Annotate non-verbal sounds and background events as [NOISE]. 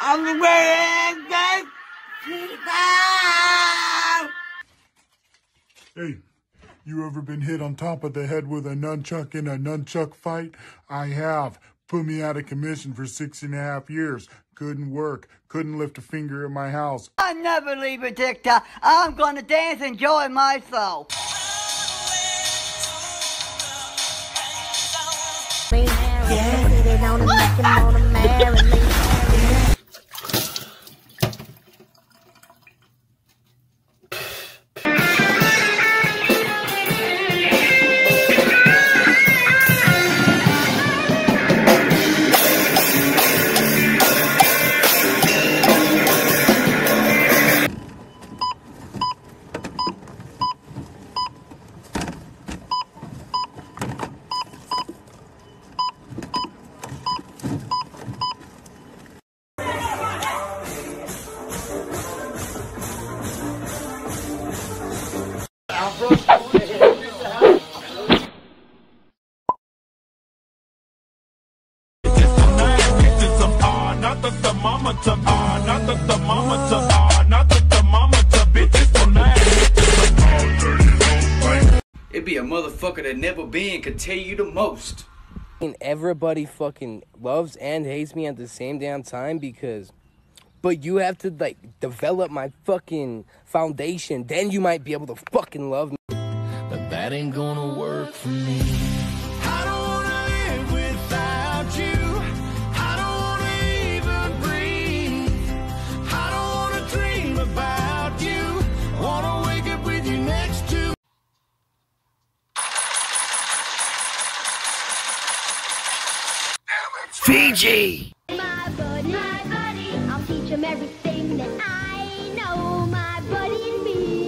I'm the way Hey, you ever been hit on top of the head with a nunchuck in a nunchuck fight? I have. Put me out of commission for six and a half years. Couldn't work. Couldn't lift a finger in my house. I never leave a TikTok. I'm gonna dance, enjoy myself. Not [LAUGHS] It'd be a motherfucker that never been could tell you the most. everybody fucking loves and hates me at the same damn time because but you have to like develop my fucking foundation then you might be able to fucking love me that ain't gonna work for me. I don't wanna live without you. I don't wanna even breathe. I don't wanna dream about you. Wanna wake up with you next to My buddy, my buddy, I'll teach him everything that I know. My buddy and me.